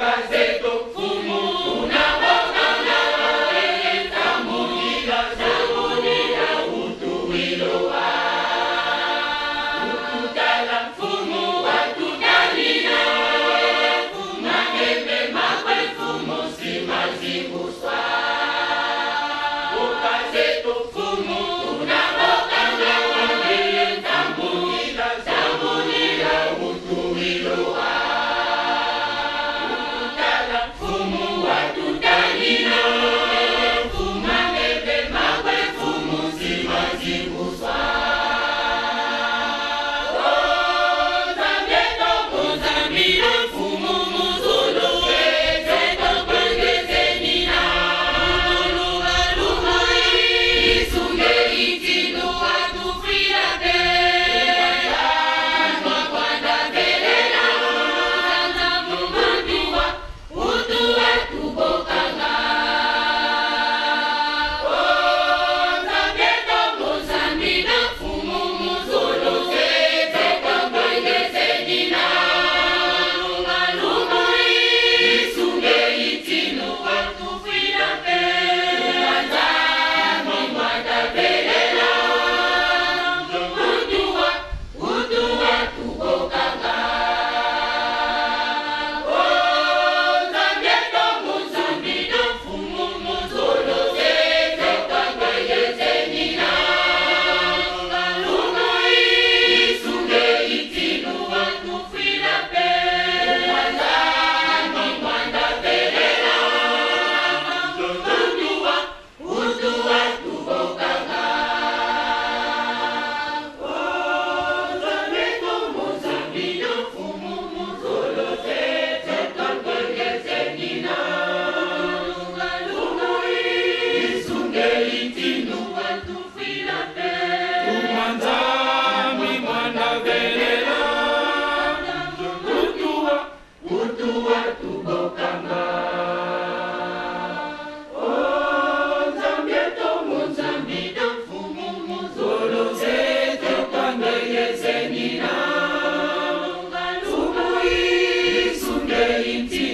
Gazeta Saint